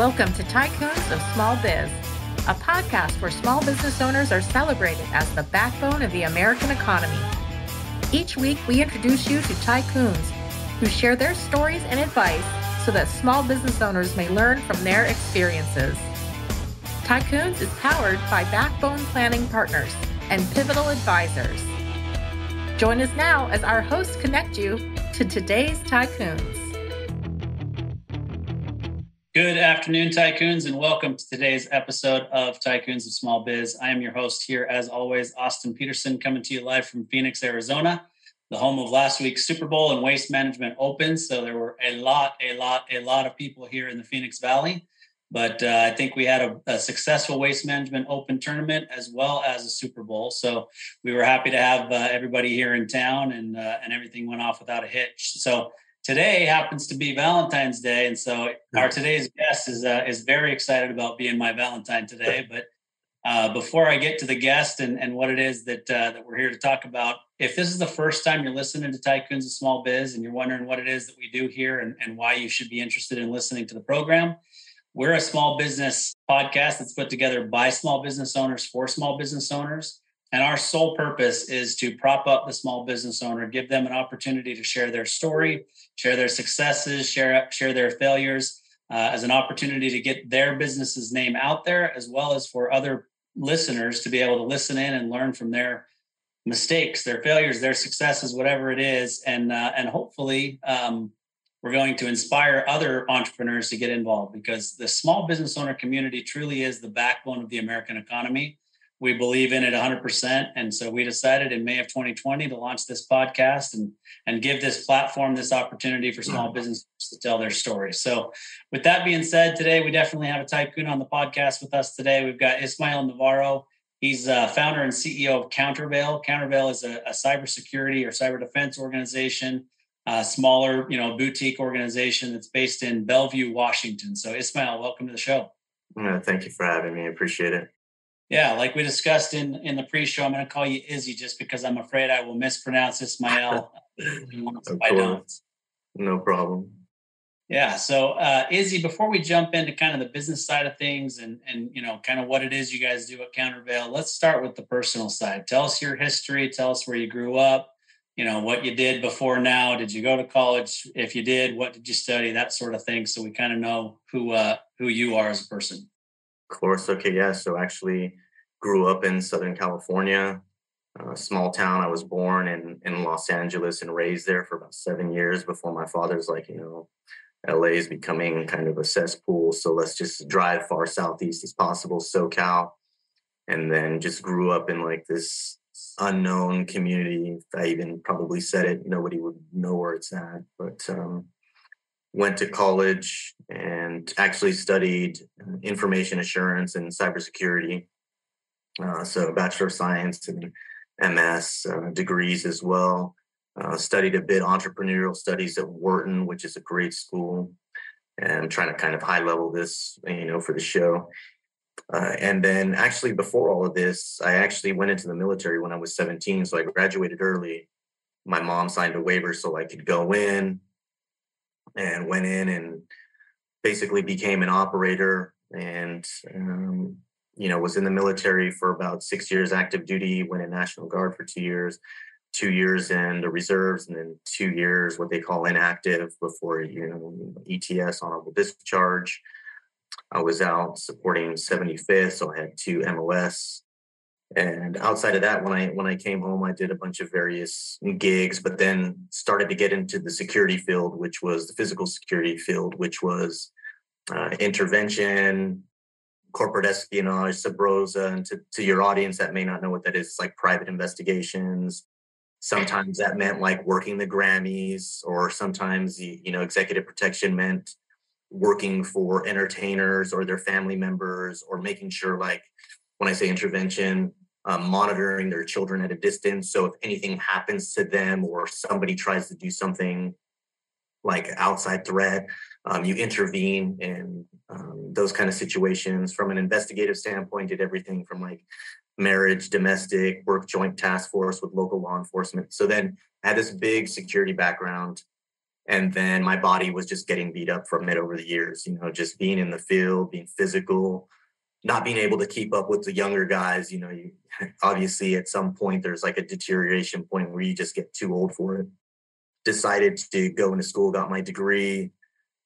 Welcome to Tycoons of Small Biz, a podcast where small business owners are celebrated as the backbone of the American economy. Each week, we introduce you to tycoons who share their stories and advice so that small business owners may learn from their experiences. Tycoons is powered by Backbone Planning Partners and Pivotal Advisors. Join us now as our hosts connect you to today's tycoons. Good afternoon, tycoons, and welcome to today's episode of Tycoons of Small Biz. I am your host here, as always, Austin Peterson, coming to you live from Phoenix, Arizona, the home of last week's Super Bowl and Waste Management Open. So there were a lot, a lot, a lot of people here in the Phoenix Valley. But uh, I think we had a, a, successful Waste Management Open tournament as well as a Super Bowl. So we were happy to have uh, everybody here in town, and uh, and everything went off without a hitch. So today happens to be Valentine's Day, and so our today's guest is uh, is very excited about being my Valentine today. But uh, before I get to the guest and, and what it is that uh, that we're here to talk about, if this is the first time you're listening to Tycoons of Small Biz and you're wondering what it is that we do here and, and why you should be interested in listening to the program, we're a small business podcast that's put together by small business owners for small business owners. And our sole purpose is to prop up the small business owner, give them an opportunity to share their story, share their successes, share share their failures, uh, as an opportunity to get their business's name out there, as well as for other listeners to be able to listen in and learn from their mistakes, their failures, their successes, whatever it is, and uh, and hopefully um, we're going to inspire other entrepreneurs to get involved because the small business owner community truly is the backbone of the American economy we believe in it 100% and so we decided in may of 2020 to launch this podcast and and give this platform this opportunity for small mm-hmm. businesses to tell their stories so with that being said today we definitely have a tycoon on the podcast with us today. We've got ismael navarro. He's a founder and ceo of countervail countervail is a, a cybersecurity or cyber defense organization a smaller you know boutique organization that's based in bellevue washington. So ismael welcome to the show. Yeah, thank you for having me. I appreciate it. Yeah, like we discussed in in the pre-show, I'm going to call you Izzy just because I'm afraid I will mispronounce Ismael. no problem. Yeah. So, uh, Izzy, before we jump into kind of the business side of things and and you know kind of what it is you guys do at Countervail, let's start with the personal side. Tell us your history. Tell us where you grew up. You know what you did before now. Did you go to college? If you did, what did you study? That sort of thing. So we kind of know who uh, who you are as a person. Of course. Okay. Yeah. So actually grew up in Southern California, a small town. I was born in, in Los Angeles and raised there for about seven years before my father's like, you know, LA is becoming kind of a cesspool. So let's just drive far southeast as possible, SoCal. And then just grew up in like this unknown community. I even probably said it, nobody would know where it's at. But um, went to college and actually studied information assurance and cybersecurity. Uh, so, Bachelor of Science and MS uh, degrees as well. Uh, studied a bit entrepreneurial studies at Wharton, which is a great school. And I'm trying to kind of high level this, you know, for the show. Uh, and then actually before all of this, I actually went into the military when I was 17. So I graduated early. My mom signed a waiver so I could go in, and went in and basically became an operator and um, you know was in the military for about six years active duty went in national guard for two years two years in the reserves and then two years what they call inactive before you know ets honorable discharge. I was out supporting 75th so i had two mos and outside of that when i when i came home i did a bunch of various gigs but then started to get into the security field which was the physical security field which was uh, intervention corporate espionage sub rosa and to, to your audience that may not know what that is it's like private investigations. Sometimes that meant like working the grammys or sometimes you know executive protection meant working for entertainers or their family members or making sure like when I say intervention, um, monitoring their children at a distance. So if anything happens to them or somebody tries to do something like outside threat, um, you intervene in um, those kind of situations. From an investigative standpoint, did everything from like marriage, domestic, work joint task force with local law enforcement. So then I had this big security background And then my body was just getting beat up from it over the years, you know, just being in the field, being physical, not being able to keep up with the younger guys. You know, you obviously at some point there's like a deterioration point where you just get too old for it. Decided to go into school, got my degree,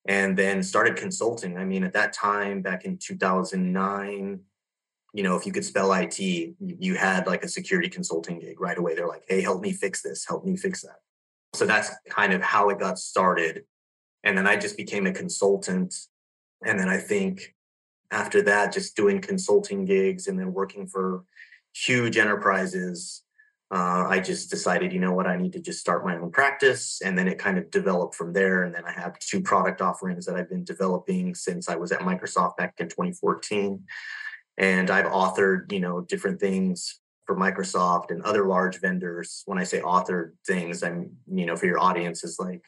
and then started consulting. I mean, at that time, back in 2009, you know, if you could spell IT, you had like a security consulting gig right away. They're like, hey, help me fix this, help me fix that. So that's kind of how it got started. And then I just became a consultant. And then I think after that, just doing consulting gigs and then working for huge enterprises, uh, I just decided, you know what, I need to just start my own practice. And then it kind of developed from there. And then I have two product offerings that I've been developing since I was at Microsoft back in 2014. And I've authored, you know, different things for Microsoft and other large vendors. When I say authored things, I'm, you know, for your audience is like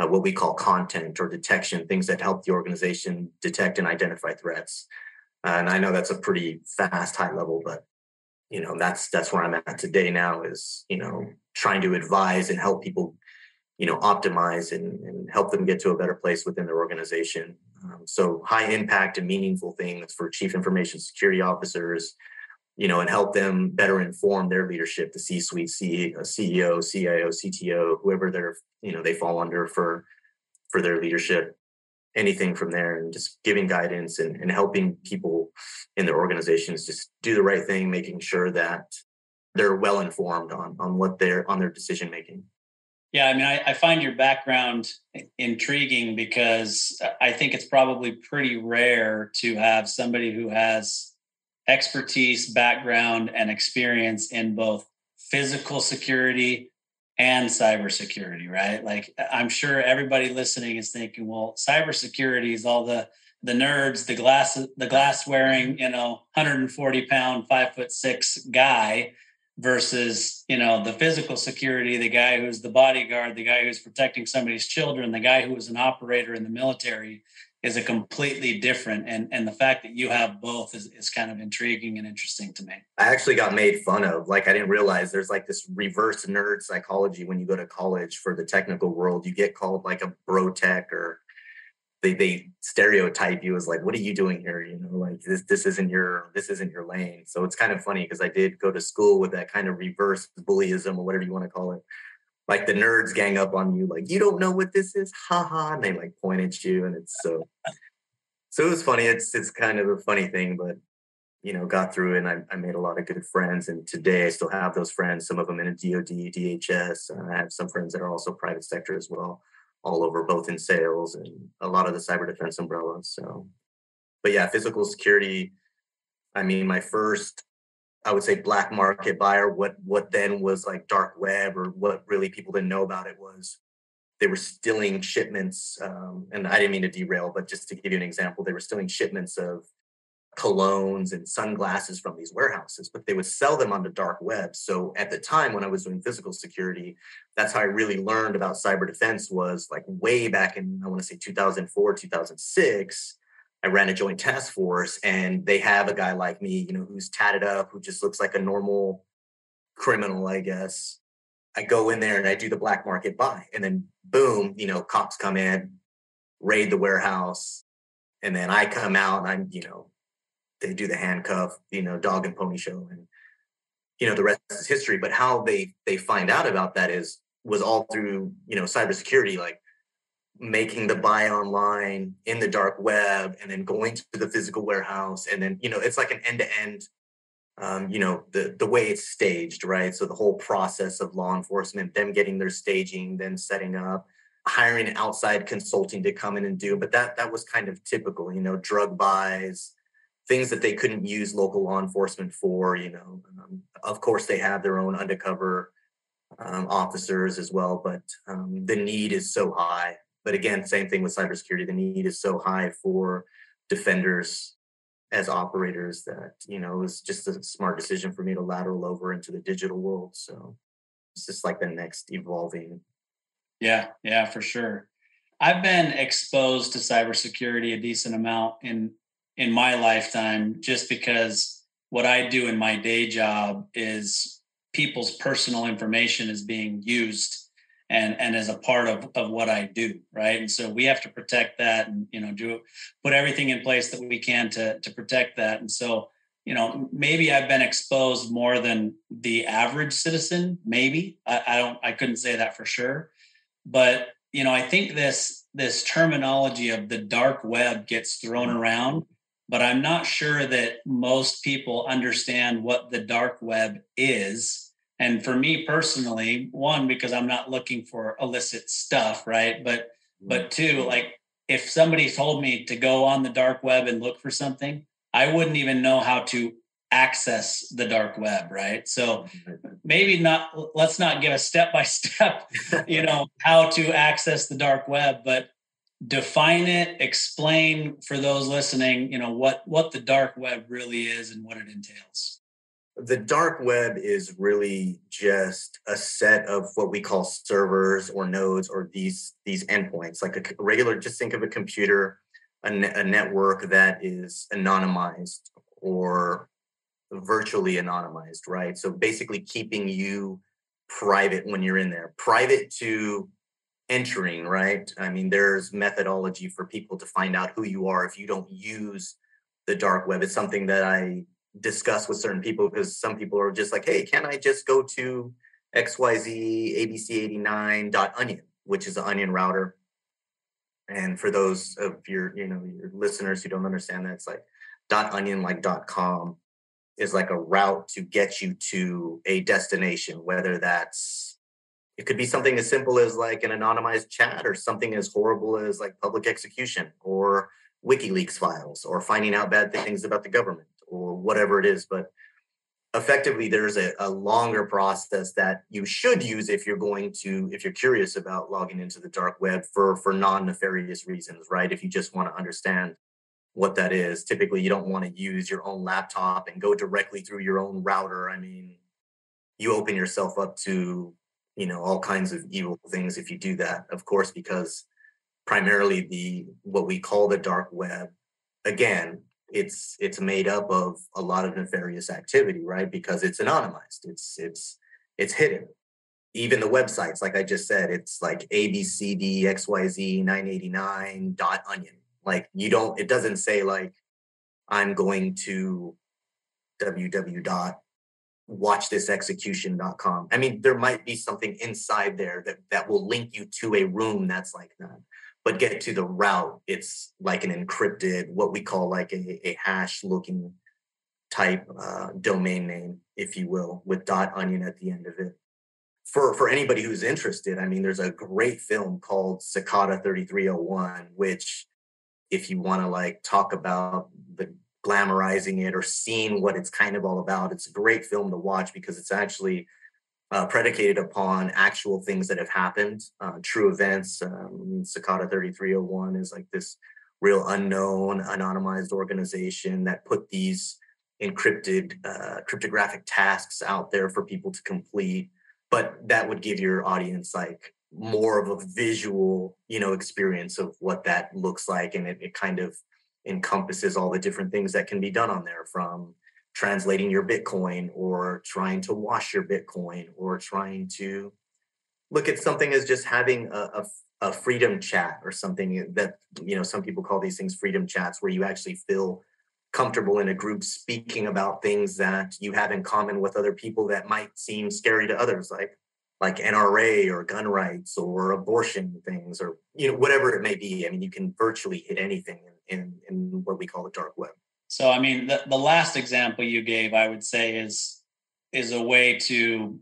uh, what we call content or detection, things that help the organization detect and identify threats. Uh, and I know that's a pretty fast, high level, but you know, that's that's where I'm at today. Now is you know trying to advise and help people, you know, optimize and, and help them get to a better place within their organization. Um, so high impact and meaningful things for chief information security officers, you know, and help them better inform their leadership, the C-suite, CEO, uh, CIO, CTO, whoever they're, you know, they fall under for for their leadership, anything from there, and just giving guidance and, and helping people in their organizations just do the right thing, making sure that they're well informed on on what they're on their decision making. Yeah, I mean, I, I, find your background intriguing because I think it's probably pretty rare to have somebody who has expertise, background, and experience in both physical security and cybersecurity, right? Like I'm sure everybody listening is thinking, well, cybersecurity is all the the nerds, the glass the glass wearing, you know, 140 pound, five foot six guy versus you know the physical security the guy who's the bodyguard the guy who's protecting somebody's children the guy who was an operator in the military is a completely different and and the fact that you have both is, is kind of intriguing and interesting to me. I actually got made fun of like i didn't realize there's like this reverse nerd psychology when you go to college for the technical world. You get called like a bro tech or they they stereotype you as like what are you doing here? You know like this this isn't your this isn't your lane. So it's kind of funny because i did go to school with that kind of reverse bullyism or whatever you want to call it like the nerds gang up on you, like, you don't know what this is, ha ha. And they like point at you. And it's so so it was funny. It's it's kind of a funny thing, but you know, got through and I, I made a lot of good friends. And today I still have those friends, some of them in a DOD, DHS. And I have some friends that are also private sector as well, all over, both in sales and a lot of the cyber defense umbrellas. So, but yeah, physical security. I mean, my first I would say black market buyer. What what then was like dark web, or what really people didn't know about it was they were stealing shipments. Um, and I didn't mean to derail, but just to give you an example, they were stealing shipments of colognes and sunglasses from these warehouses, but they would sell them on the dark web. So at the time when I was doing physical security, that's how I really learned about cyber defense was like way back in I want to say 2004, 2006 I ran a joint task force and they have a guy like me, you know, who's tatted up, who just looks like a normal criminal, I guess. I go in there and I do the black market buy. And then boom, you know, cops come in, raid the warehouse. And then I come out and I'm, you know, they do the handcuff, you know, dog and pony show. And, you know, the rest is history. But how they they find out about that is was all through, you know, cybersecurity. Like making the buy online in the dark web and then going to the physical warehouse and then you know it's like an end to end um, you know the the way it's staged right? So the whole process of law enforcement them getting their staging then setting up hiring outside consulting to come in and do but that that was kind of typical you know drug buys things that they couldn't use local law enforcement for you know um, of course they have their own undercover um, officers as well but um, the need is so high but again, same thing with cybersecurity. The need is so high for defenders as operators that you know it was just a smart decision for me to lateral over into the digital world. So it's just like the next evolving. Yeah, yeah, for sure. I've been exposed to cybersecurity a decent amount in in my lifetime, just because what I do in my day job is people's personal information is being used and and as a part of of what I do, right? And so we have to protect that, and you know, do put everything in place that we can to to protect that. And so, you know, maybe I've been exposed more than the average citizen. Maybe I, I don't, I couldn't say that for sure, but you know, I think this this terminology of the dark web gets thrown mm-hmm. around, but I'm not sure that most people understand what the dark web is. And for me personally, one because I'm not looking for illicit stuff, right? But but two, mm-hmm. like if somebody told me to go on the dark web and look for something, I wouldn't even know how to access the dark web right so maybe not let's not give a step by step you know how to access the dark web but define it explain for those listening you know what what the dark web really is and what it entails the dark web is really just a set of what we call servers or nodes or these these endpoints like a regular just think of a computer a, ne- a network that is anonymized or virtually anonymized, right? So basically keeping you private when you're in there, private to entering, right? I mean, there's methodology for people to find out who you are if you don't use the dark web. It's something that I discuss with certain people because some people are just like, hey, can I just go to XYZ ABC89.onion, which is an onion router? And for those of your, you know, your listeners who don't understand that, it's like dot onion like dot com is like a route to get you to a destination, whether that's it could be something as simple as like an anonymized chat or something as horrible as like public execution or WikiLeaks files or finding out bad things about the government or whatever it is. But effectively, there's a, a longer process that you should use if you're going to, if you're curious about logging into the dark web for, for non-nefarious reasons, right? If you just want to understand what that is. Typically, you don't want to use your own laptop and go directly through your own router. I mean, you open yourself up to, you know, all kinds of evil things if you do that, of course, because primarily the what we call the dark web, again, it's it's made up of a lot of nefarious activity, right? Because it's anonymized. It's it's it's hidden. Even the websites, like I just said, it's like abcdxyz989 dot onion like you don't, it doesn't say like I'm going to www www.watchthisexecution.com. I mean, there might be something inside there that that will link you to a room that's like that. But get to the route, it's like an encrypted, what we call like a, a hash looking type uh, domain name, if you will, with dot onion at the end of it. For for anybody who's interested, I mean, there's a great film called Cicada 3301, which if you want to like talk about the glamorizing it or seeing what it's kind of all about, it's a great film to watch because it's actually uh, predicated upon actual things that have happened, uh, true events. Um, Cicada 3301 is like this real unknown, anonymized organization that put these encrypted uh, cryptographic tasks out there for people to complete. But that would give your audience like more of a visual, you know, experience of what that looks like. And it, it kind of encompasses all the different things that can be done on there from translating your Bitcoin or trying to wash your Bitcoin or trying to look at something as just having a, a, a, freedom chat or something that, you know, some people call these things freedom chats where you actually feel comfortable in a group speaking about things that you have in common with other people that might seem scary to others. Like, like NRA or gun rights or abortion things or you know whatever it may be. I mean, you can virtually hit anything in in, in what we call the dark web. So, I mean, the, the last example you gave, I would say, is is a way to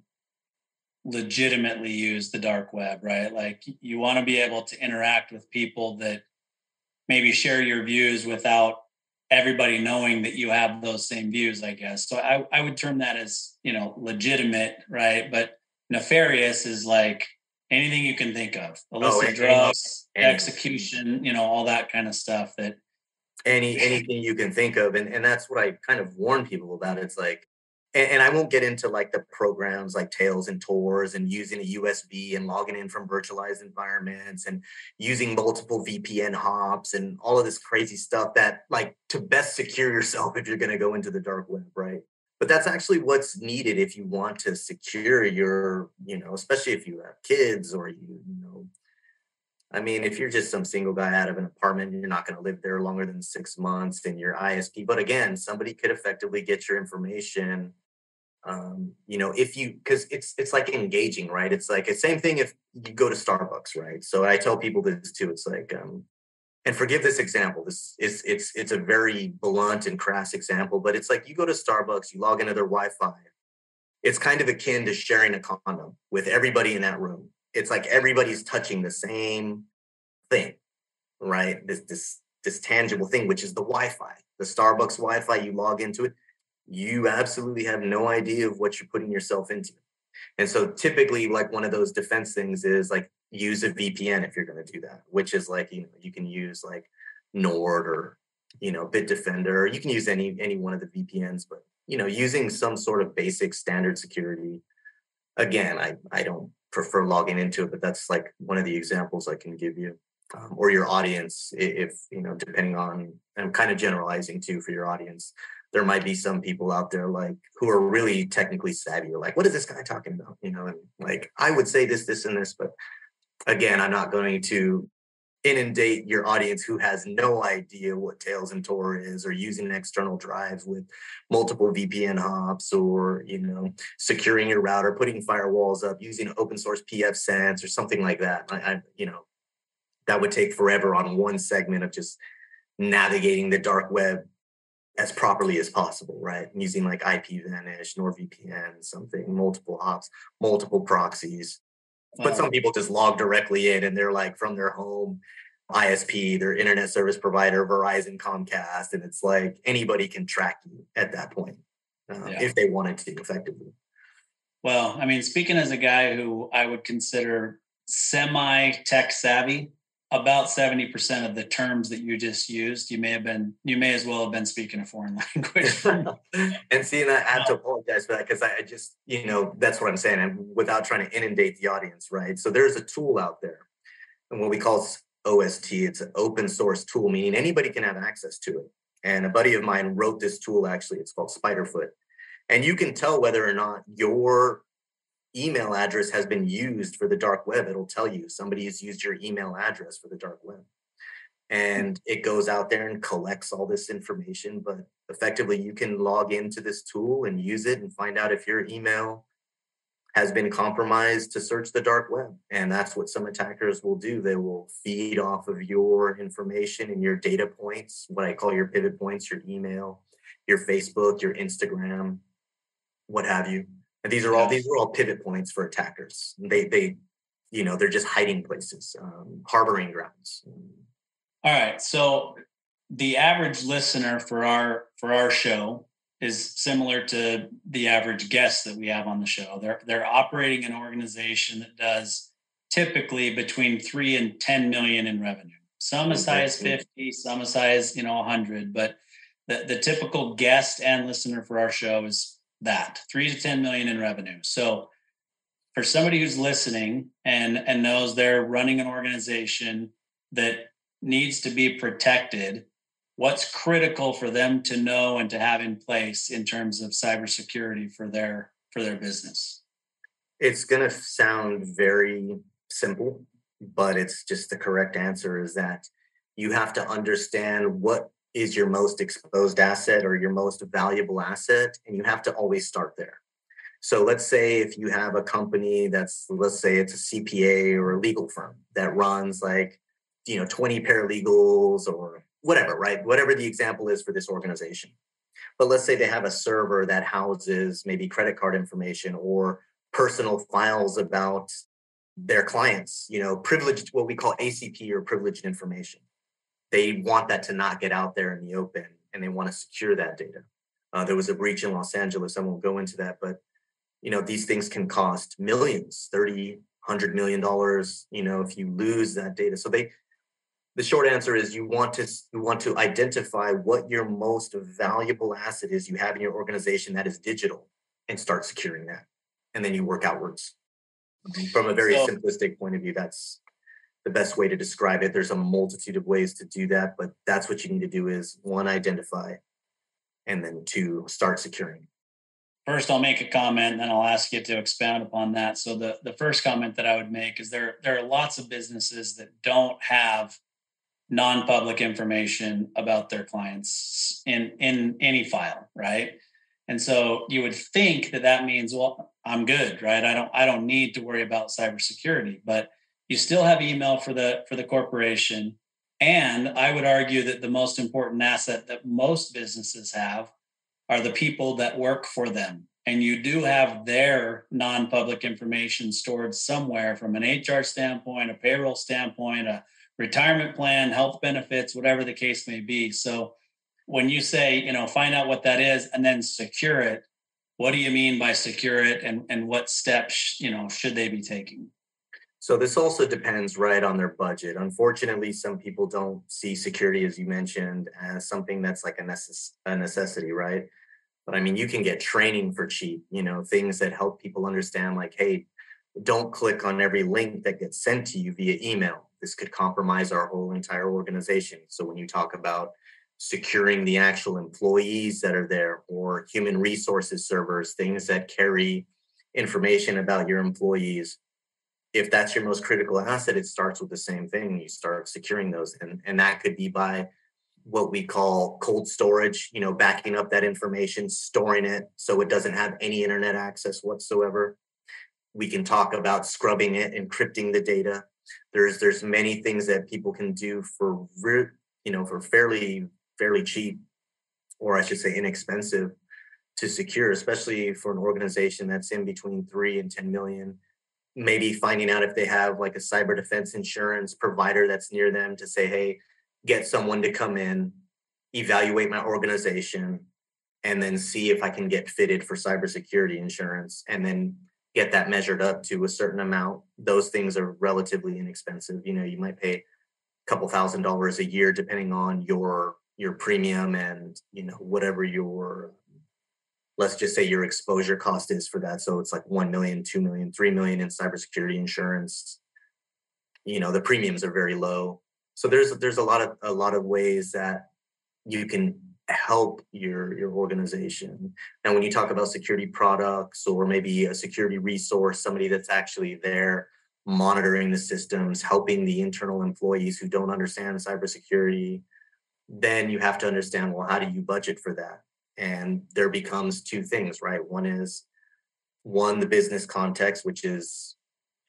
legitimately use the dark web, right? Like you want to be able to interact with people that maybe share your views without everybody knowing that you have those same views, I guess. So I, I would term that as, you know, legitimate, right? But nefarious is like anything you can think of oh, illicit oh, drugs any, execution you know all that kind of stuff that any anything you can think of and, and that's what i kind of warn people about it's like and, and i won't get into like the programs like tails and tors and using a usb and logging in from virtualized environments and using multiple vpn hops and all of this crazy stuff that like to best secure yourself if you're going to go into the dark web right? But that's actually what's needed if you want to secure your you know especially if you have kids or you you know i mean if you're just some single guy out of an apartment you're not going to live there longer than six months and your isp but again somebody could effectively get your information um, you know if you because it's it's like engaging right? It's like the same thing if you go to starbucks right? So i tell people this too it's like um, and forgive this example this is it's it's a very blunt and crass example but it's like you go to starbucks you log into their wi-fi it's kind of akin to sharing a condom with everybody in that room it's like everybody's touching the same thing right this this this tangible thing which is the wi-fi the starbucks wi-fi you log into it you absolutely have no idea of what you're putting yourself into and so typically like one of those defense things is like use a VPN if you're going to do that, which is like you know you can use like Nord or you know Bitdefender. You can use any any one of the VPNs, but you know using some sort of basic standard security. Again, I I don't prefer logging into it, but that's like one of the examples I can give you. Um, or your audience, if you know, depending on, I'm kind of generalizing too for your audience. There might be some people out there like who are really technically savvy. Like, what is this guy talking about? You know, and like I would say this, this, and this, but again, I'm not going to inundate your audience who has no idea what Tails and Tor is or using external drives with multiple VPN hops or, you know, securing your router, putting firewalls up, using open source pfSense or something like that. I, I you know, that would take forever on one segment of just navigating the dark web as properly as possible, right? Using like IPVanish, NordVPN, something, multiple hops, multiple proxies. But some people just log directly in and they're like from their home ISP, their internet service provider, Verizon, Comcast, and it's like anybody can track you at that point uh, yeah. if they wanted to effectively. Well, I mean, speaking as a guy who I would consider semi tech savvy, about 70% of the terms that you just used, you may have been, you may as well have been speaking a foreign language. and seeing that, I have to apologize for that because I just, you know, that's what I'm saying. And without trying to inundate the audience, right? So there's a tool out there and what we call OST. It's an open source tool, meaning anybody can have access to it. And a buddy of mine wrote this tool actually, it's called Spiderfoot. And you can tell whether or not your email address has been used for the dark web, it'll tell you somebody has used your email address for the dark web. Hmm. And it goes out there and collects all this information. But effectively, you can log into this tool and use it and find out if your email has been compromised to search the dark web. And that's what some attackers will do. They will feed off of your information and your data points, what I call your pivot points, your email, your Facebook, your Instagram, what have you and these are all these are all pivot points for attackers. They they you know they're just hiding places, um, harboring grounds. All right, so the average listener for our for our show is similar to the average guest that we have on the show. They're they're operating an organization that does typically between three and ten million in revenue. Some as high as fifty, some as high as you know hundred. But the the typical guest and listener for our show is that three to 10 million in revenue. So for somebody who's listening and, and knows they're running an organization that needs to be protected, what's critical for them to know and to have in place in terms of cybersecurity for their for their business? It's going to sound very simple, but it's just the correct answer is that you have to understand what is your most exposed asset or your most valuable asset and you have to always start there. So let's say if you have a company that's let's say it's a cpa or a legal firm that runs like you know 20 paralegals or whatever right? Whatever the example is for this organization. But let's say they have a server that houses maybe credit card information or personal files about their clients you know privileged what we call acp or privileged information they want that to not get out there in the open and they want to secure that data. Uh, there was a breach in Los Angeles. I won't go into that, but you know these things can cost millions, 30, 100 million dollars. You know if you lose that data. So they, the short answer is you want to you want to identify what your most valuable asset is you have in your organization that is digital, and start securing that, and then you work outwards. From a very so, simplistic point of view, that's the best way to describe it. There's a multitude of ways to do that, but that's what you need to do is one, identify, and then two, start securing. first I'll make a comment and then I'll ask you to expound upon that. So the, the first comment that I would make is there, there are lots of businesses that don't have non-public information about their clients in, in any file, right? And so you would think that that means, well, I'm good, right? I don't, I don't need to worry about cybersecurity, but you still have email for the, for the corporation. And I would argue that the most important asset that most businesses have are the people that work for them. And you do have their non public information stored somewhere from an HR standpoint, a payroll standpoint, a retirement plan, health benefits, whatever the case may be. So when you say, you know, find out what that is and then secure it, what do you mean by secure it and, and what steps, you know, should they be taking? So this also depends right on their budget. Unfortunately, some people don't see security, as you mentioned, as something that's like a, necess- a necessity, right? But I mean, you can get training for cheap, you know, things that help people understand, like, hey, don't click on every link that gets sent to you via email. This could compromise our whole entire organization. So when you talk about securing the actual employees that are there or human resources servers, things that carry information about your employees, if that's your most critical asset, it starts with the same thing. You start securing those. And, and that could be by what we call cold storage, you know, backing up that information, storing it so it doesn't have any internet access whatsoever. We can talk about scrubbing it, encrypting the data. There's there's many things that people can do for you know for fairly fairly cheap, or I should say inexpensive, to secure, especially for an organization that's in between three and ten million maybe finding out if they have like a cyber defense insurance provider that's near them to say, hey, get someone to come in, evaluate my organization, and then see if I can get fitted for cybersecurity insurance and then get that measured up to a certain amount. Those things are relatively inexpensive. You know, you might pay a couple thousand dollars a year depending on your your premium and you know whatever your let's just say your exposure cost is for that. So it's like 1 million, 2 million, 3 million in cybersecurity insurance. You know, the premiums are very low. So there's there's a lot of a lot of ways that you can help your your organization. And when you talk about security products or maybe a security resource, somebody that's actually there monitoring the systems, helping the internal employees who don't understand cybersecurity, then you have to understand well, how do you budget for that? And there becomes two things right? One is one the business context which is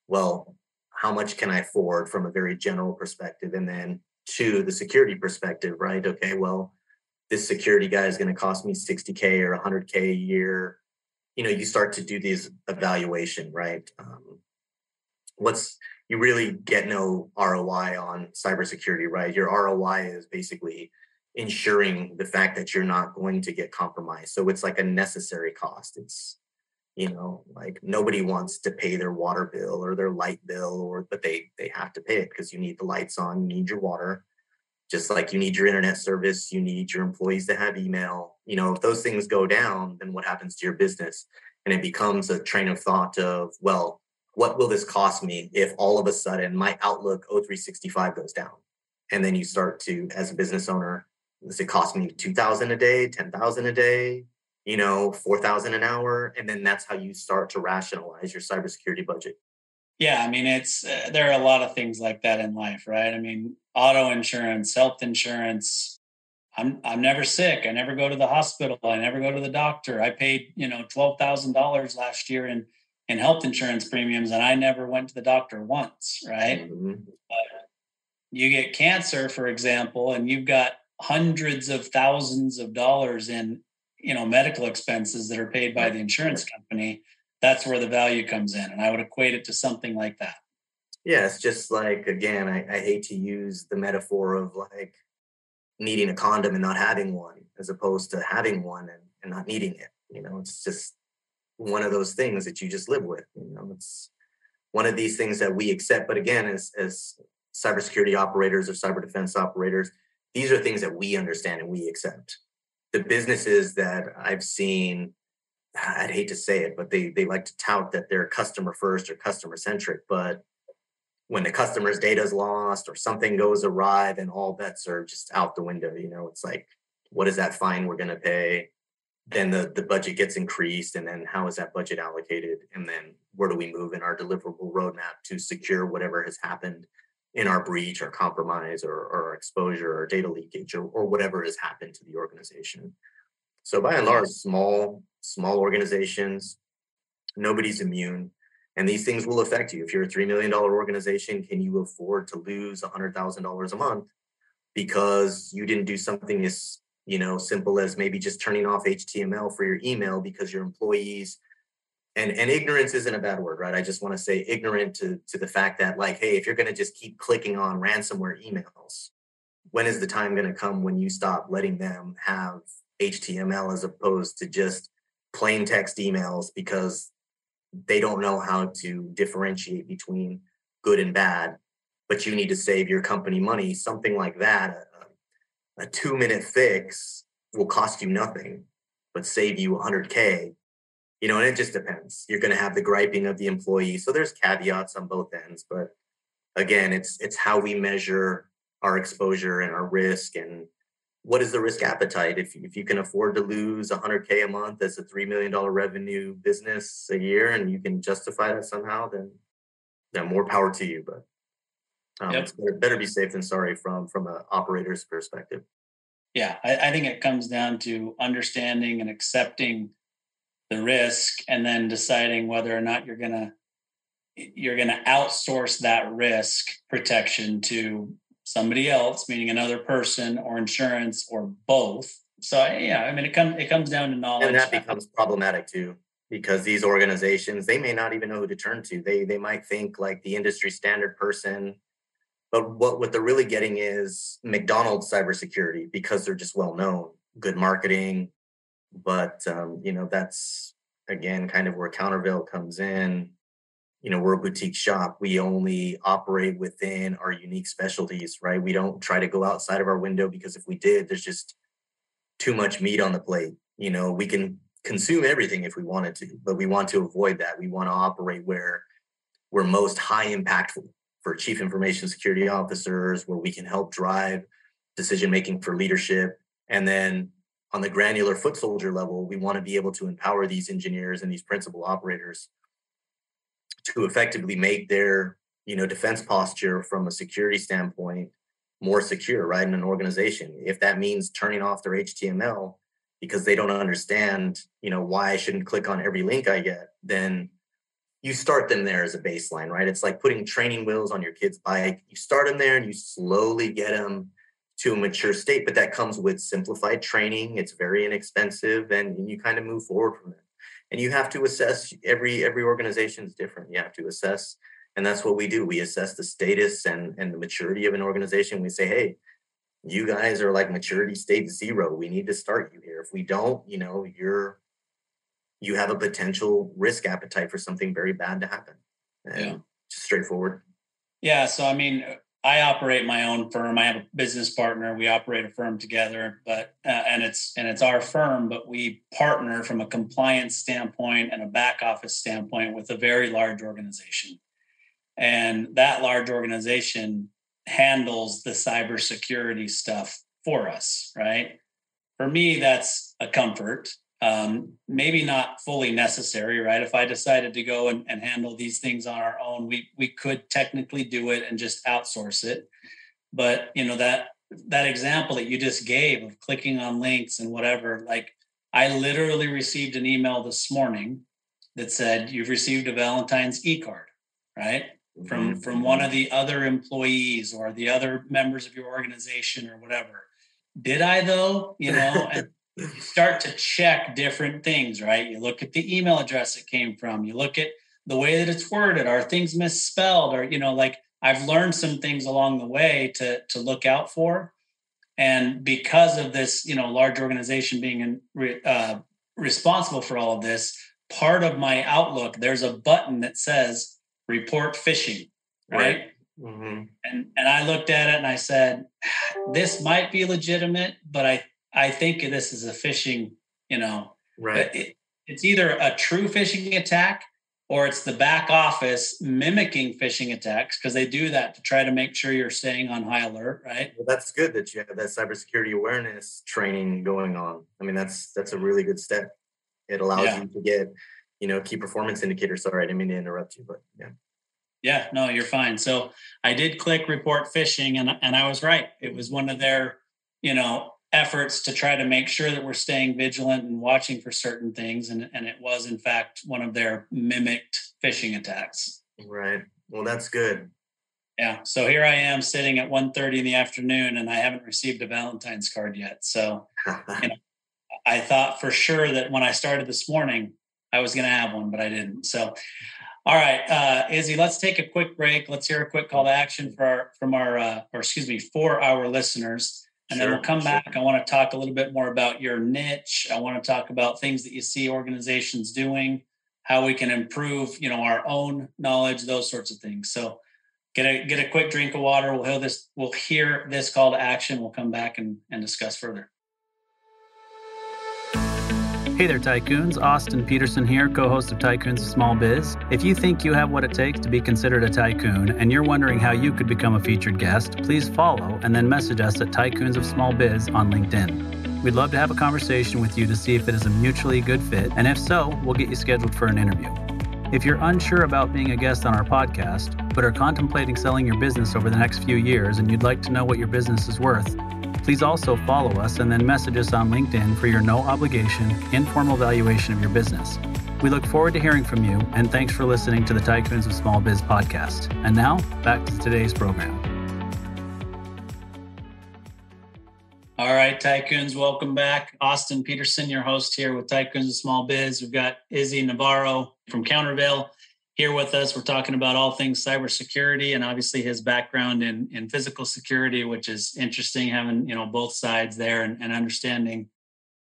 well how much can i afford from a very general perspective? And then two the security perspective right? Okay well this security guy is going to cost me 60k or 100k a year. You know you start to do these evaluation right? Um, what's you really get no roi on cybersecurity right? Your roi is basically ensuring the fact that you're not going to get compromised. So it's like a necessary cost. It's, you know, like nobody wants to pay their water bill or their light bill, or but they they have to pay it because you need the lights on, you need your water, just like you need your internet service, you need your employees to have email. You know, if those things go down, then what happens to your business? And it becomes a train of thought of, well, what will this cost me if all of a sudden my Outlook O365 goes down? And then you start to, as a business owner, does it cost me 2000 a day 10000 a day you know 4000 an hour? And then that's how you start to rationalize your cybersecurity budget. Yeah i mean it's uh, there are a lot of things like that in life right? I mean auto insurance health insurance i'm i'm never sick. I never go to the hospital. I never go to the doctor. I paid you know $12000 last year in in health insurance premiums and i never went to the doctor once right? Mm-hmm. you get cancer for example and you've got hundreds of thousands of dollars in you know medical expenses that are paid by the insurance company that's where the value comes in and i would equate it to something like that. Yeah it's just like again i, I hate to use the metaphor of like needing a condom and not having one as opposed to having one and, and not needing it you know it's just one of those things that you just live with you know it's one of these things that we accept but again as as cybersecurity operators or cyber defense operators these are things that we understand and we accept. The businesses that I've seen, I'd hate to say it, but they they like to tout that they're customer first or customer centric. But when the customer's data is lost or something goes awry, then all bets are just out the window. You know, it's like, what is that fine we're going to pay? then the, the budget gets increased and then how is that budget allocated and then where do we move in our deliverable roadmap to secure whatever has happened in our breach or compromise or, or exposure or data leakage or, or whatever has happened to the organization. So by and large small small organizations nobody's immune and these things will affect you. If you're a $3 million organization can you afford to lose $100000 a month because you didn't do something as you know, simple as maybe just turning off HTML for your email because your employees and and ignorance isn't a bad word, right? I just want to say ignorant to to the fact that like, hey, if you're going to just keep clicking on ransomware emails, when is the time going to come when you stop letting them have HTML as opposed to just plain text emails because they don't know how to differentiate between good and bad, but you need to save your company money, something like that, a two minute fix will cost you nothing, but save you 100K. You know, and it just depends. You're going to have the griping of the employee. So there's caveats on both ends. But again, it's it's how we measure our exposure and our risk and what is the risk appetite if, if you can afford to lose 100k a month as a $3 million revenue business a year and you can justify that somehow then then more power to you but um, yep. It's better, better, be safe than sorry from from an operator's perspective. Yeah, I, I think it comes down to understanding and accepting the risk, and then deciding whether or not you're gonna you're gonna outsource that risk protection to somebody else, meaning another person or insurance or both. So yeah, I mean it comes it comes down to knowledge, and that becomes problematic too because these organizations they may not even know who to turn to. They they might think like the industry standard person but what, what they're really getting is McDonald's cybersecurity because they're just well known, good marketing. But um, you know, that's again kind of where Countervail comes in. You know, we're a boutique shop. We only operate within our unique specialties, right? We don't try to go outside of our window because if we did, there's just too much meat on the plate. You know, we can consume everything if we wanted to, but we want to avoid that. We want to operate where we're most high impactful for chief information security officers where we can help drive decision making for leadership and then on the granular foot soldier level we want to be able to empower these engineers and these principal operators to effectively make their you know defense posture from a security standpoint more secure right in an organization if that means turning off their html because they don't understand you know why i shouldn't click on every link i get then you start them there as a baseline, right? It's like putting training wheels on your kid's bike. You start them there and you slowly get them to a mature state, but that comes with simplified training. It's very inexpensive and you kind of move forward from it. And you have to assess every every organization is different. You have to assess, and that's what we do. We assess the status and, and the maturity of an organization. We say, hey, you guys are like maturity state zero. We need to start you here. If we don't, you know, you're you have a potential risk appetite for something very bad to happen. And yeah. Just straightforward. Yeah. So, I mean, I operate my own firm. I have a business partner. We operate a firm together, but uh, and it's and it's our firm, but we partner from a compliance standpoint and a back office standpoint with a very large organization. And that large organization handles the cybersecurity stuff for us, right? For me, that's a comfort um, maybe not fully necessary, right? If I decided to go and, and, handle these things on our own, we we could technically do it and just outsource it. But you know that that example that you just gave of clicking on links and whatever, like I literally received an email this morning that said you've received a Valentine's e-card, right? From mm-hmm. from one of the other employees or the other members of your organization or whatever. Did I though? You know, and you start to check different things, right? You look at the email address it came from, you look at the way that it's worded, are things misspelled, or, you know, like I've learned some things along the way to, to look out for. And because of this, you know, large organization being in, uh, responsible for all of this, part of my outlook, there's a button that says report phishing, right? right. Mm-hmm. And and I looked at it and I said, this might be legitimate, but I I think this is a phishing, you know, right. It, it's either a true phishing attack or it's the back office mimicking phishing attacks because they do that to try to make sure you're staying on high alert, right? Well, that's good that you have that cybersecurity awareness training going on. I mean, that's that's a really good step. It allows yeah. you to get, you know, key performance indicators. Sorry, I didn't mean to interrupt you, but yeah. Yeah, no, you're fine. So I did click report phishing and and I was right. It was one of their, you know, efforts to try to make sure that we're staying vigilant and watching for certain things. And, and it was, in fact, one of their mimicked phishing attacks. Right. Well, that's good. Yeah. So here I am sitting at 1.30 in the afternoon and I haven't received a Valentine's card yet. So you know, I thought for sure that when I started this morning, I was going to have one, but I didn't. So, all right, uh, Izzy, let's take a quick break. Let's hear a quick call to action for our, from our, uh, or excuse me, for our listeners. And sure, then we'll come sure. back. I want to talk a little bit more about your niche. I want to talk about things that you see organizations doing, how we can improve, you know, our own knowledge, those sorts of things. So get a get a quick drink of water. We'll hear this, we'll hear this call to action. We'll come back and, and discuss further. Hey there, Tycoons. Austin Peterson here, co host of Tycoons of Small Biz. If you think you have what it takes to be considered a tycoon and you're wondering how you could become a featured guest, please follow and then message us at Tycoons of Small Biz on LinkedIn. We'd love to have a conversation with you to see if it is a mutually good fit, and if so, we'll get you scheduled for an interview. If you're unsure about being a guest on our podcast, but are contemplating selling your business over the next few years and you'd like to know what your business is worth, Please also follow us and then message us on LinkedIn for your no obligation, informal valuation of your business. We look forward to hearing from you, and thanks for listening to the Tycoons of Small Biz podcast. And now, back to today's program. All right, Tycoons, welcome back. Austin Peterson, your host here with Tycoons of Small Biz. We've got Izzy Navarro from Counterveil here with us. We're talking about all things cybersecurity and obviously his background in, in physical security, which is interesting having, you know, both sides there and, and understanding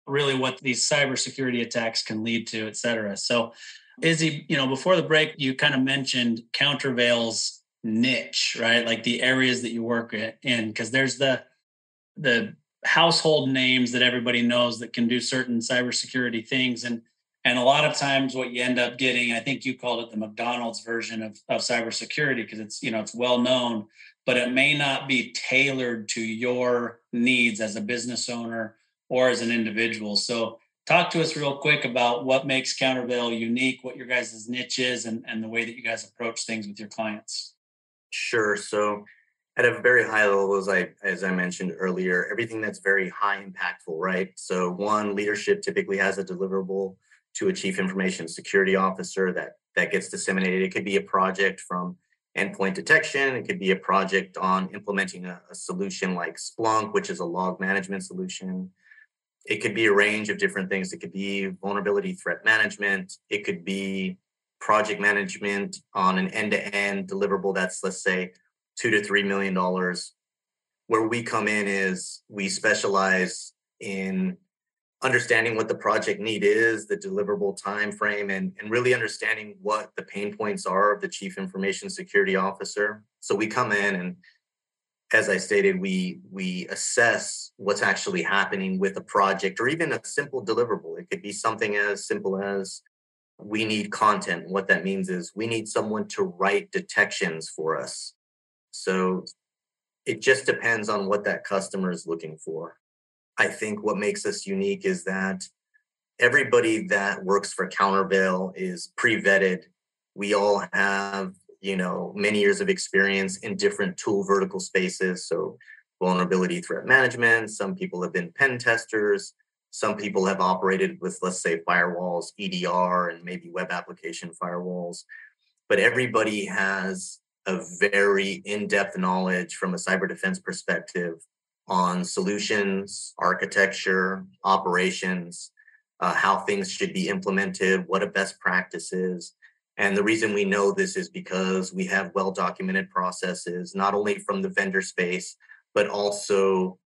really what these cybersecurity attacks can lead to, et cetera. So Izzy, you know, before the break, you kind of mentioned Counterveil's niche, right? Like the areas that you work in, because there's the the household names that everybody knows that can do certain cybersecurity things. And and a lot of times what you end up getting, I think you called it the McDonald's version of, of cybersecurity because it's, you know, it's well known, but it may not be tailored to your needs as a business owner or as an individual. So talk to us real quick about what makes Counterveil unique, what your guys' niche is, and, and the way that you guys approach things with your clients. Sure. So at a very high level, as I as I mentioned earlier, everything that's very high impactful, right? So one, leadership typically has a deliverable to a chief information security officer that that gets disseminated. It could be a project from endpoint detection. It could be a project on implementing a, a, solution like Splunk, which is a log management solution. It could be a range of different things. It could be vulnerability threat management. It could be project management on an end-to-end deliverable that's let's say two to three million dollars. Where we come in is we specialize in understanding what the project need is, the deliverable time frame, and, and really understanding what the pain points are of the chief information security officer. So we come in and as I stated, we we assess what's actually happening with a project or even a simple deliverable. It could be something as simple as we need content. What that means is we need someone to write detections for us. So it just depends on what that customer is looking for. I think what makes us unique is that everybody that works for Counterveil is pre-vetted. We all have, you know, many years of experience in different tool vertical spaces. So vulnerability threat management. Some people have been pen testers. Some people have operated with, let's say, firewalls, EDR, and maybe web application firewalls. But everybody has a very in-depth knowledge from a cyber defense perspective on solutions, architecture, operations, uh, how things should be implemented, what a best practice is. And the reason we know this is because we have well documented processes, not only from the vendor space, but also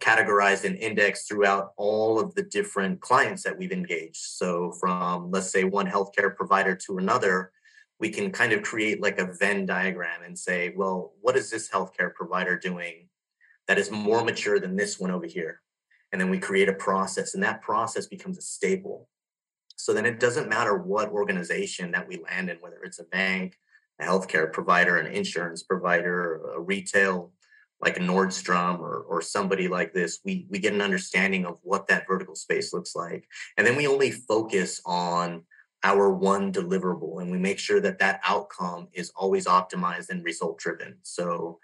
categorized and indexed throughout all of the different clients that we've engaged. So, from let's say one healthcare provider to another, we can kind of create like a Venn diagram and say, well, what is this healthcare provider doing? That is more mature than this one over here. And then we create a process, and that process becomes a staple. So then it doesn't matter what organization that we land in, whether it's a bank, a healthcare provider, an insurance provider, a retail like Nordstrom or, or somebody like this, we, we get an understanding of what that vertical space looks like. And then we only focus on our one deliverable and we make sure that that outcome is always optimized and result driven. So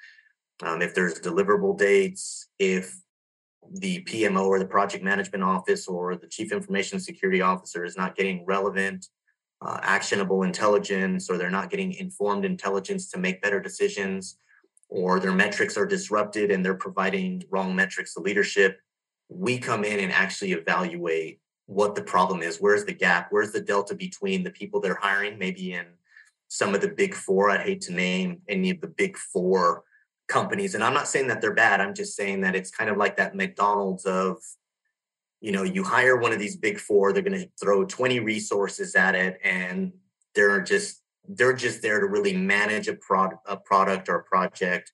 um, if there's deliverable dates, if the PMO or the project management office or the chief information security officer is not getting relevant, uh, actionable intelligence, or they're not getting informed intelligence to make better decisions, or their metrics are disrupted and they're providing wrong metrics to leadership, we come in and actually evaluate what the problem is. Where's the gap? Where's the delta between the people they're hiring, maybe in some of the big four? I hate to name any of the big four companies. And I'm not saying that they're bad. I'm just saying that it's kind of like that McDonald's of, you know, you hire one of these big four, they're going to throw 20 resources at it and they're just they're just there to really manage a product a product or project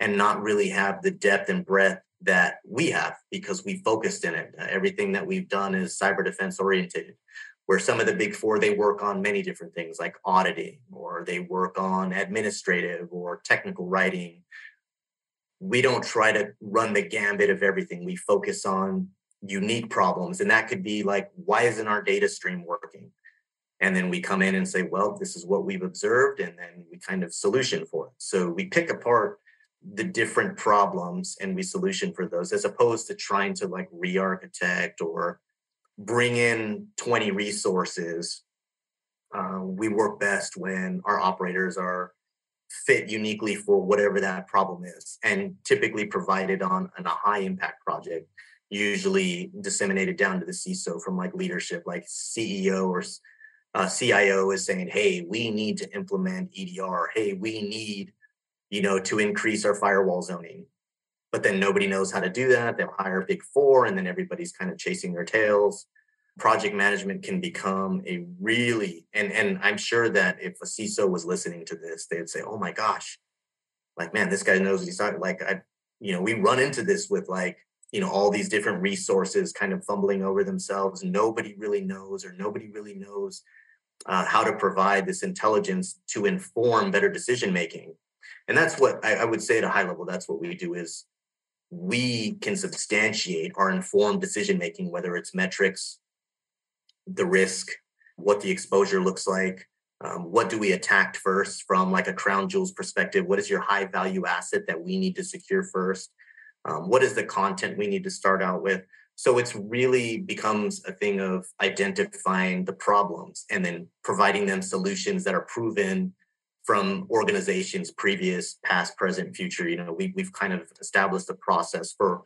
and not really have the depth and breadth that we have because we focused in it. Everything that we've done is cyber defense oriented. Where some of the big four, they work on many different things like auditing, or they work on administrative or technical writing. We don't try to run the gambit of everything. We focus on unique problems. And that could be like, why isn't our data stream working? And then we come in and say, well, this is what we've observed. And then we kind of solution for it. So we pick apart the different problems and we solution for those as opposed to trying to like re-architect or bring in 20 resources uh, we work best when our operators are fit uniquely for whatever that problem is and typically provided on, on a high impact project usually disseminated down to the ciso from like leadership like ceo or uh, cio is saying hey we need to implement edr hey we need you know, to increase our firewall zoning. But then nobody knows how to do that. They'll hire big four and then everybody's kind of chasing their tails. Project management can become a really, and, and I'm sure that if a CISO was listening to this, they'd say, oh my gosh, like, man, this guy knows what he's talking. Like, I, you know, we run into this with like, you know, all these different resources kind of fumbling over themselves. Nobody really knows, or nobody really knows uh, how to provide this intelligence to inform better decision making and that's what I, I would say at a high level that's what we do is we can substantiate our informed decision making whether it's metrics the risk what the exposure looks like um, what do we attack first from like a crown jewels perspective? What is your high value asset that we need to secure first? Um, what is the content we need to start out with? So it's really becomes a thing of identifying the problems and then providing them solutions that are proven from organizations previous past present future. You know we, we've kind of established a process for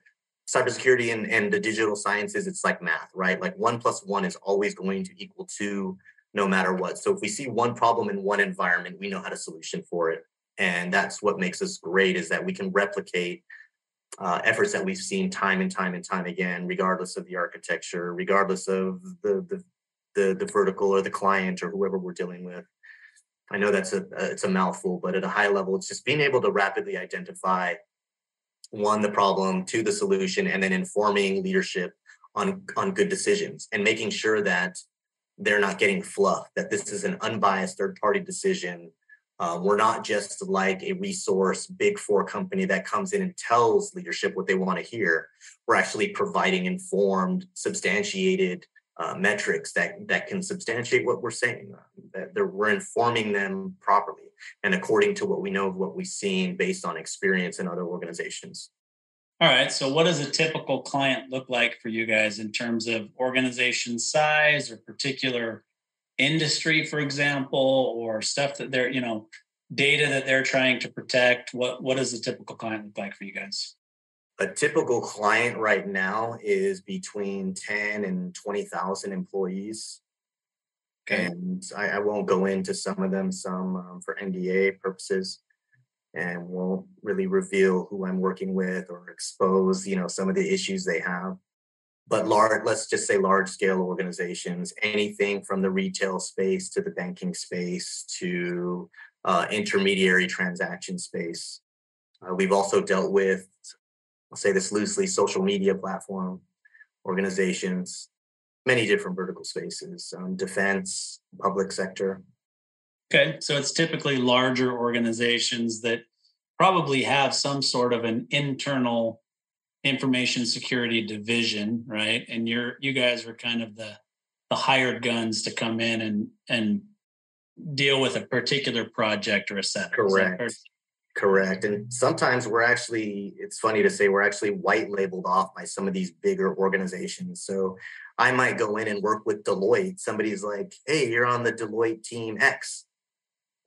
cybersecurity and, and the digital sciences it's like math right? Like one plus one is always going to equal two no matter what. So if we see one problem in one environment we know how to solution for it. And that's what makes us great is that we can replicate uh, efforts that we've seen time and time and time again regardless of the architecture regardless of the, the the the vertical or the client or whoever we're dealing with. I know that's a it's a mouthful, but at a high level, it's just being able to rapidly identify one the problem, two the solution, and then informing leadership on on good decisions and making sure that they're not getting fluff. That this is an unbiased third party decision. Uh, we're not just like a resource big four company that comes in and tells leadership what they want to hear. We're actually providing informed, substantiated uh, metrics that that can substantiate what we're saying. Uh, that we're informing them properly and according to what we know of what we've seen based on experience in other organizations. All right. So, what does a typical client look like for you guys in terms of organization size or particular industry, for example, or stuff that they're, you know, data that they're trying to protect? What What does a typical client look like for you guys? A typical client right now is between 10 and 20,000 employees. Okay. And I, I, won't go into some of them, some um, for NDA purposes, and won't really reveal who I'm working with or expose, you know, some of the issues they have. But large, let's just say large scale organizations, anything from the retail space to the banking space to uh, intermediary transaction space. Uh, we've also dealt with I'll say this loosely, social media platform organizations, many different vertical spaces, um, defense, public sector. Okay, so it's typically larger organizations that probably have some sort of an internal information security division, right? And you're you guys are kind of the the hired guns to come in and and deal with a particular project or a set. Correct. Correct. And sometimes we're actually, it's funny to say, we're actually white labeled off by some of these bigger organizations. So I might go in and work with Deloitte. Somebody's like, hey, you're on the Deloitte team X.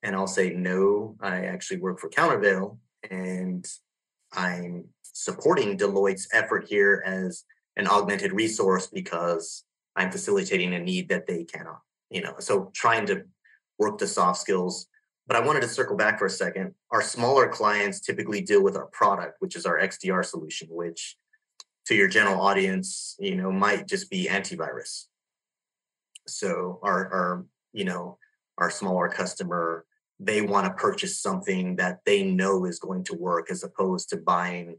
And I'll say, no, I actually work for Counterveil and I'm supporting Deloitte's effort here as an augmented resource because I'm facilitating a need that they cannot, you know. So trying to work the soft skills. But I wanted to circle back for a second. Our smaller clients typically deal with our product, which is our XDR solution, which to your general audience, you know, might just be antivirus. So our, our you know, our smaller customer, they want to purchase something that they know is going to work as opposed to buying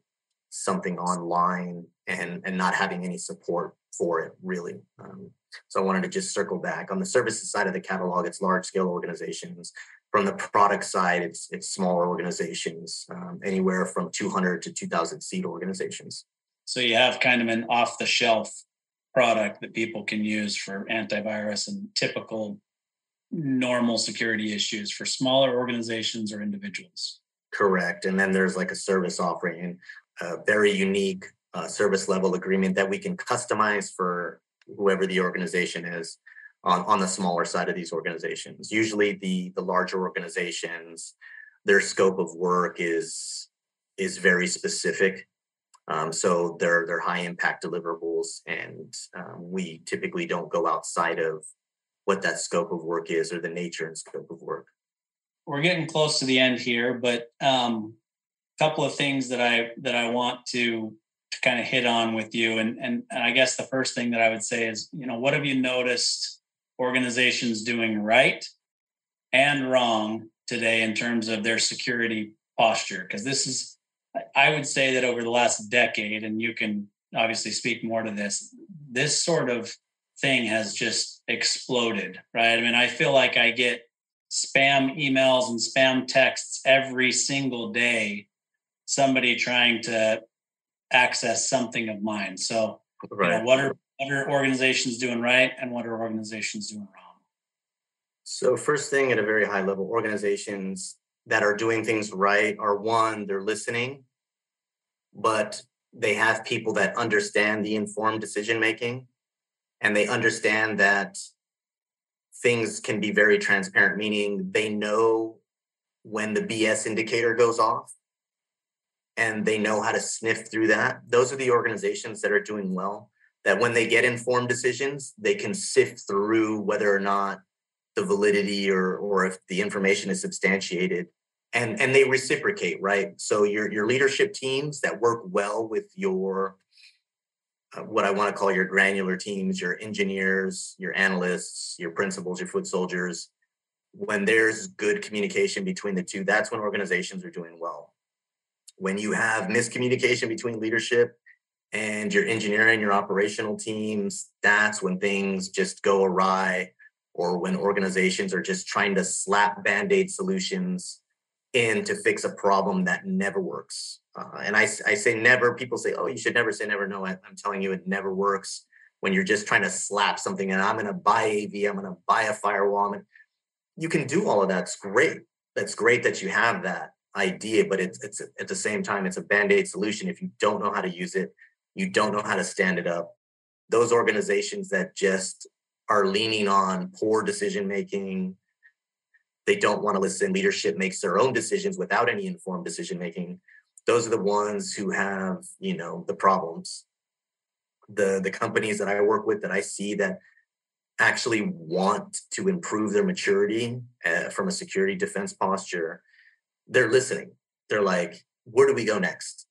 something online and and not having any support for it really um, so i wanted to just circle back on the services side of the catalog it's large scale organizations from the product side it's it's smaller organizations um, anywhere from 200 to 2000 seat organizations. So you have kind of an off the shelf product that people can use for antivirus and typical normal security issues for smaller organizations or individuals? Correct and then there's like a service offering a very unique uh, service level agreement that we can customize for whoever the organization is on, on the smaller side of these organizations. Usually the, the larger organizations, their scope of work is, is very specific. Um, so they're, they're high impact deliverables and um, we typically don't go outside of what that scope of work is or the nature and scope of work. We're getting close to the end here, but um, couple of things that I that I want to to kind of hit on with you and, and and I guess the first thing that I would say is you know what have you noticed organizations doing right and wrong today in terms of their security posture because this is I would say that over the last decade and you can obviously speak more to this this sort of thing has just exploded right I mean I feel like I get spam emails and spam texts every single day somebody trying to access something of mine. So, right. you know, what are what are organizations doing right, and what are organizations doing wrong? So, first thing at a very high level, organizations that are doing things right are one, they're listening, but they have people that understand the informed decision making, and they understand that things can be very transparent, meaning they know when the BS indicator goes off and they know how to sniff through that. Those are the organizations that are doing well. That when they get informed decisions, they can sift through whether or not the validity or or if the information is substantiated and and they reciprocate right? So your your leadership teams that work well with your uh, what i want to call your granular teams your engineers your analysts your principals your foot soldiers when there's good communication between the two that's when organizations are doing well. When you have miscommunication between leadership and your engineering, your operational teams, that's when things just go awry, or when organizations are just trying to slap band aid solutions in to fix a problem that never works. Uh, and I, I say never, people say, oh, you should never say never. No, I, I'm telling you, it never works when you're just trying to slap something and I'm going to buy AV, I'm going to buy a firewall. And you can do all of that. It's great. That's great that you have that idea, but it's it's at the same time it's a band-aid solution. If you don't know how to use it, you don't know how to stand it up. Those organizations that just are leaning on poor decision making, they don't want to listen. Leadership makes their own decisions without any informed decision making. Those are the ones who have, you know, the problems. The the companies that I work with that I see that actually want to improve their maturity uh, from a security defense posture they're listening. They're like, where do we go next?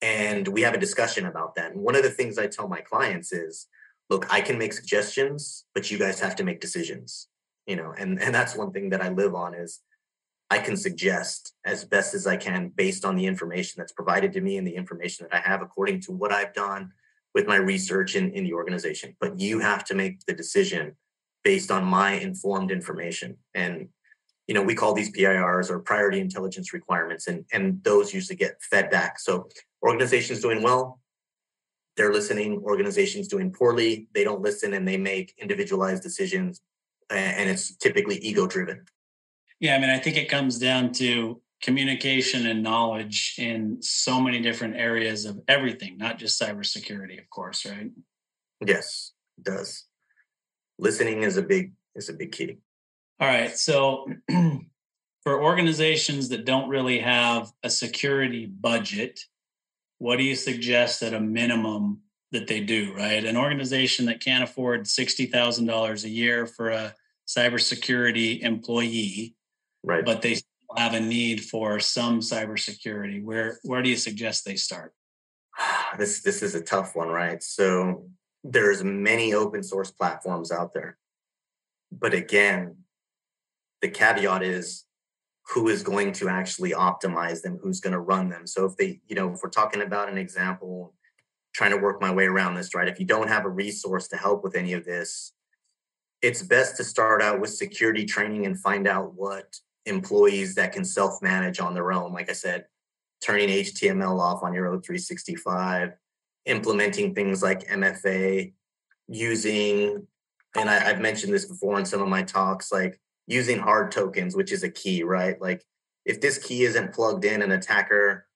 And we have a discussion about that. And one of the things I tell my clients is, look, I can make suggestions, but you guys have to make decisions. You know, and, and that's one thing that I live on is I can suggest as best as I can based on the information that's provided to me and the information that I have according to what I've done, with my research in, in the organization. But you have to make the decision based on my informed information. And you know, we call these PIRs or priority intelligence requirements, and, and those usually get fed back. So organizations doing well, they're listening. Organizations doing poorly, they don't listen and they make individualized decisions. And it's typically ego driven. Yeah, I mean, I think it comes down to communication and knowledge in so many different areas of everything, not just cybersecurity, of course, right? Yes, it does. Listening is a big is a big key. All right. So for organizations that don't really have a security budget, what do you suggest at a minimum that they do, right? An organization that can't afford $60,000 a year for a cybersecurity employee, right. but they have a need for some cybersecurity. Where where do you suggest they start? This this is a tough one, right? So there's many open source platforms out there. But again, the caveat is who is going to actually optimize them, who's going to run them. So if they, you know, if we're talking about an example, trying to work my way around this, right? If you don't have a resource to help with any of this, it's best to start out with security training and find out what employees that can self-manage on their own. Like I said, turning HTML off on your O365, implementing things like MFA, using, and I, I've mentioned this before in some of my talks, like using hard tokens, which is a key, right? Like if this key isn't plugged in, an attacker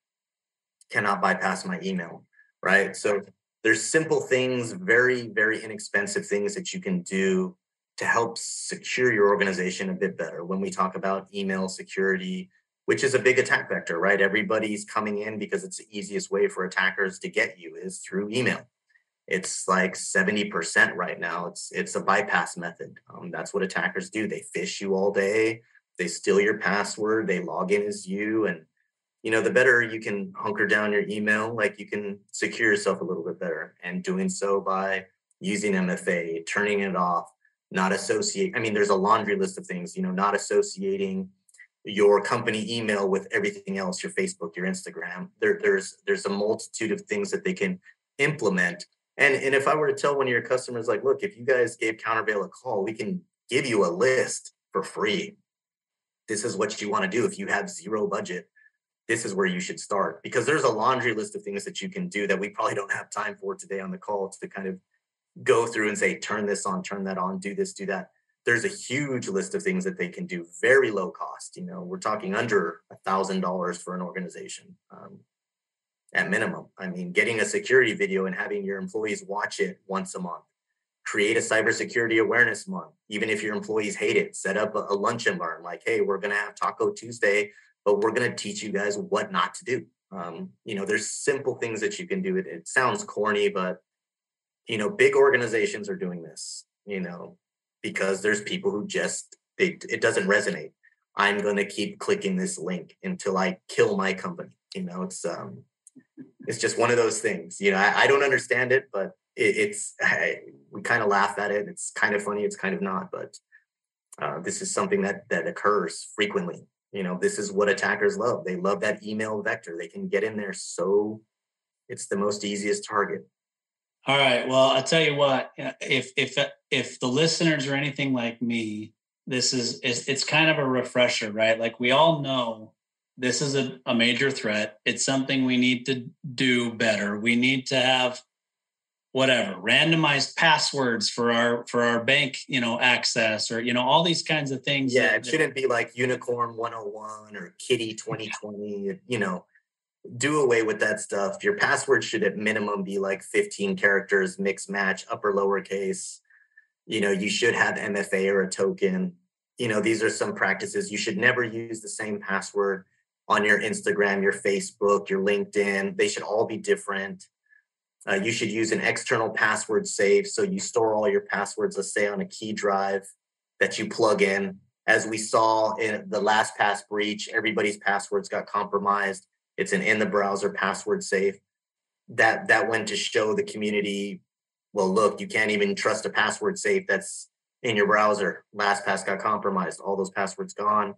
cannot bypass my email, right? So there's simple things, very, very inexpensive things that you can do to help secure your organization a bit better. When we talk about email security, which is a big attack vector, right? Everybody's coming in because it's the easiest way for attackers to get you is through email it's like 70% right now it's it's a bypass method um, that's what attackers do they phish you all day they steal your password they log in as you and you know the better you can hunker down your email like you can secure yourself a little bit better and doing so by using mfa turning it off not associate i mean there's a laundry list of things you know not associating your company email with everything else your facebook your instagram there, there's there's a multitude of things that they can implement and and if I were to tell one of your customers, like, look, if you guys gave Counterveil a call, we can give you a list for free. This is what you want to do. If you have zero budget, this is where you should start because there's a laundry list of things that you can do that we probably don't have time for today on the call to kind of go through and say, turn this on, turn that on, do this, do that. There's a huge list of things that they can do, very low cost. You know, we're talking under a thousand dollars for an organization. Um, at minimum. I mean, getting a security video and having your employees watch it once a month. Create a cybersecurity awareness month. Even if your employees hate it, set up a, lunch and learn. Like, hey, we're going to have Taco Tuesday, but we're going to teach you guys what not to do. Um, you know, there's simple things that you can do. It, it sounds corny, but you know, big organizations are doing this. You know, because there's people who just they, it doesn't resonate. I'm going to keep clicking this link until I kill my company. You know, it's um, it's just one of those things. You know, I, I don't understand it, but it, it's I, we kind of laugh at it. It's kind of funny. It's kind of not, but uh, this is something that that occurs frequently. You know, this is what attackers love. They love that email vector. They can get in there so it's the most easiest target. All right. Well, I'll tell you what. If if if the listeners are anything like me, this is it's, it's kind of a refresher, right? Like we all know this is a, a major threat. It's something we need to do better. We need to have whatever randomized passwords for our for our bank you know access or you know all these kinds of things yeah that, it shouldn't be like unicorn 101 or kitty 2020 you know do away with that stuff. Your password should at minimum be like 15 characters mix match upper lowercase you know you should have mfa or a token. You know these are some practices. You should never use the same password on your Instagram, your Facebook, your LinkedIn. They should all be different. Uh, you should use an external password safe. So you store all your passwords, let's say on a key drive that you plug in. As we saw in the last LastPass breach, everybody's passwords got compromised. It's an in the browser password safe. That that went to show the community, well, look, you can't even trust a password safe that's in your browser. LastPass got compromised, all those passwords gone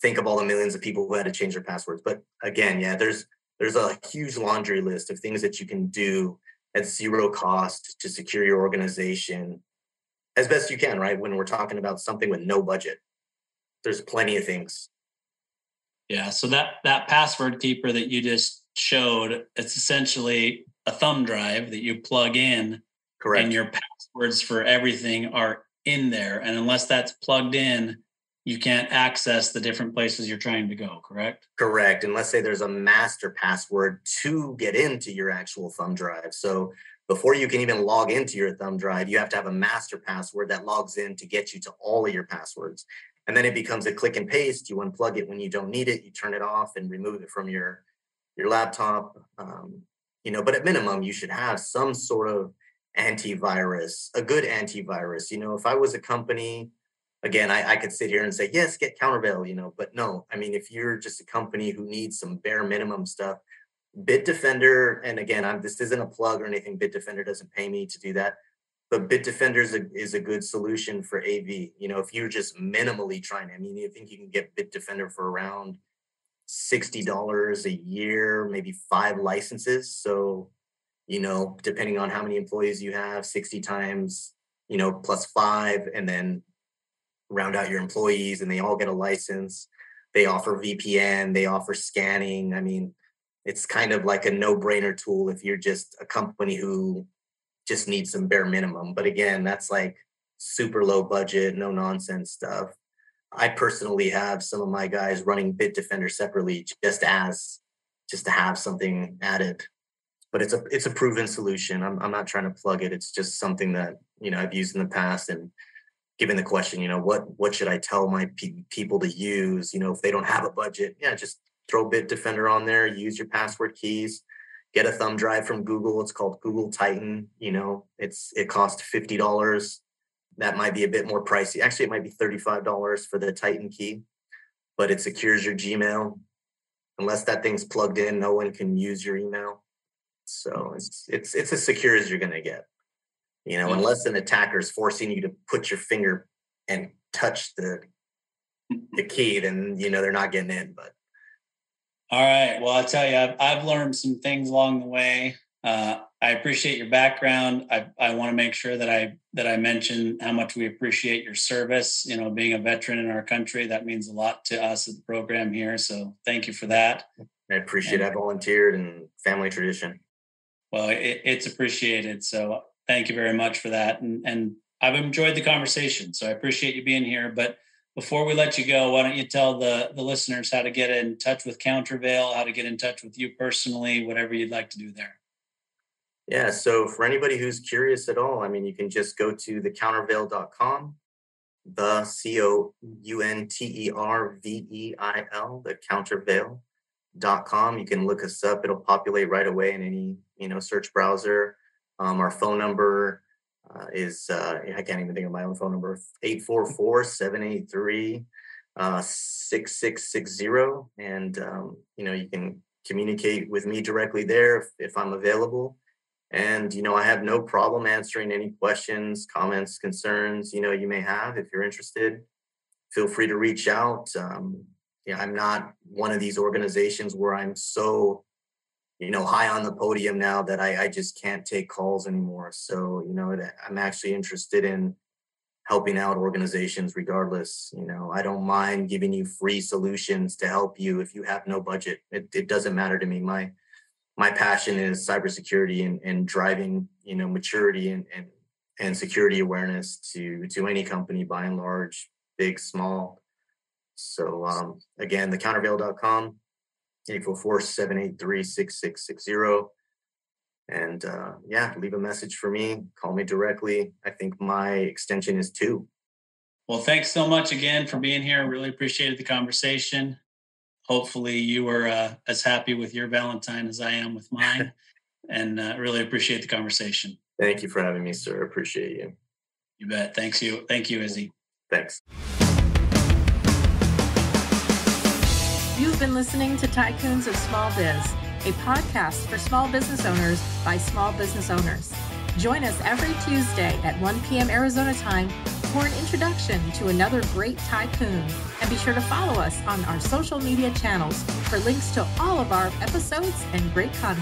think of all the millions of people who had to change their passwords. But again, yeah, there's there's a huge laundry list of things that you can do at zero cost to secure your organization as best you can, right? When we're talking about something with no budget, there's plenty of things. Yeah. So that that password keeper that you just showed, it's essentially a thumb drive that you plug in. Correct. And your passwords for everything are in there. And unless that's plugged in, you can't access the different places you're trying to go, correct? Correct. And let's say there's a master password to get into your actual thumb drive. So before you can even log into your thumb drive, you have to have a master password that logs in to get you to all of your passwords. And then it becomes a click and paste. You unplug it when you don't need it, you turn it off and remove it from your your laptop. Um, you know, but at minimum, you should have some sort of antivirus, a good antivirus. You know, if I was a company again, I, I could sit here and say, yes, get Counterveil, you know, but no, I mean, if you're just a company who needs some bare minimum stuff, Bitdefender, and again, I'm, this isn't a plug or anything, Bitdefender doesn't pay me to do that, but Bitdefender is a, is a good solution for AV. You know, if you're just minimally trying, I mean, you think you can get Bitdefender for around $60 a year, maybe five licenses. So, you know, depending on how many employees you have, 60 times, you know, plus five, and then round out your employees and they all get a license. They offer VPN, they offer scanning. I mean, it's kind of like a no-brainer tool if you're just a company who just needs some bare minimum. But again, that's like super low budget, no nonsense stuff. I personally have some of my guys running Bitdefender separately just as just to have something added. But it's a it's a proven solution. I'm I'm not trying to plug it. It's just something that you know I've used in the past and given the question, you know, what what should I tell my pe- people to use? You know, if they don't have a budget, yeah, just throw Bitdefender on there. Use your password keys. Get a thumb drive from Google. It's called Google Titan. You know, it's it costs fifty dollars. That might be a bit more pricey. Actually, it might be thirty-five dollars for the Titan key, but it secures your Gmail. Unless that thing's plugged in, no one can use your email. So it's it's it's as secure as you're gonna get. You know, unless an attacker is forcing you to put your finger and touch the the key, then you know they're not getting in. But all right, well, I'll tell you, I've, I've learned some things along the way. Uh, I appreciate your background. I, I want to make sure that I that I mention how much we appreciate your service. You know, being a veteran in our country, that means a lot to us at the program here. So thank you for that. I appreciate and, I volunteered and family tradition. Well, it, it's appreciated. So thank you very much for that. And, and I've enjoyed the conversation. So I appreciate you being here. But before we let you go, why don't you tell the, the listeners how to get in touch with Counterveil, how to get in touch with you personally, whatever you'd like to do there. Yeah, so for anybody who's curious at all, I mean, you can just go to thecounterveil.com, the C O U N T E R V E I L, the counterveil.com. You can look us up, it'll populate right away in any, you know, search browser. Um, our phone number uh, is, uh, I can't even think of my own phone number, 844 783 6660. Uh, and, um, you know, you can communicate with me directly there if, if I'm available. And, you know, I have no problem answering any questions, comments, concerns, you know, you may have if you're interested. Feel free to reach out. Um, yeah, I'm not one of these organizations where I'm so you know, high on the podium now that I, I just can't take calls anymore. So, you know, I'm actually interested in helping out organizations regardless. You know, I don't mind giving you free solutions to help you if you have no budget. It, it doesn't matter to me. My my passion is cybersecurity and, and driving, you know, maturity and, and and security awareness to to any company by and large, big, small. So um, again, thecounterveil.com 844-783-6660. And uh, yeah, leave a message for me. Call me directly. I think my extension is two. Well, thanks so much again for being here. I really appreciated the conversation. Hopefully, you were uh, as happy with your Valentine as I am with mine, and uh, really appreciate the conversation. Thank you for having me, sir. Appreciate you. You bet. Thanks you. Thank you, Izzy. Thanks. You've been listening to Tycoons of Small Biz, a podcast for small business owners by small business owners. Join us every Tuesday at 1 p.m. Arizona time for an introduction to another great tycoon. And be sure to follow us on our social media channels for links to all of our episodes and great content.